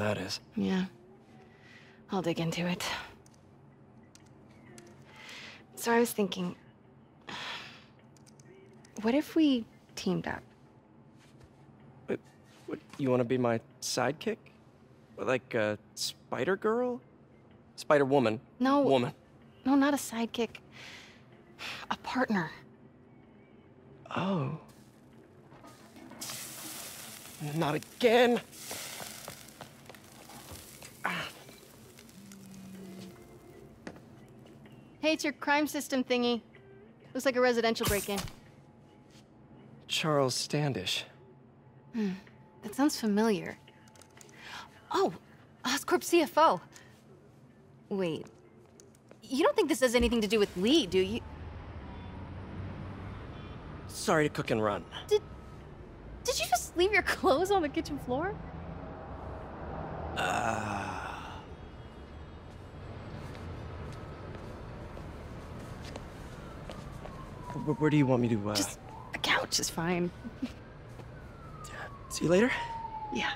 that is. Yeah. I'll dig into it. So I was thinking, what if we teamed up? What, what, you want to be my sidekick? Like a spider girl? Spider woman. No. Woman. No, not a sidekick. A partner. Oh. Not again. Hey, it's your crime system thingy. Looks like a residential break-in. Charles Standish. Hmm, that sounds familiar. Oh, Oscorp CFO. Wait. You don't think this has anything to do with Li, do you? Sorry to cook and run. Did Did you just leave your clothes on the kitchen floor? Wh- Where do you want me to, uh... Just a couch is fine. See you later? Yeah.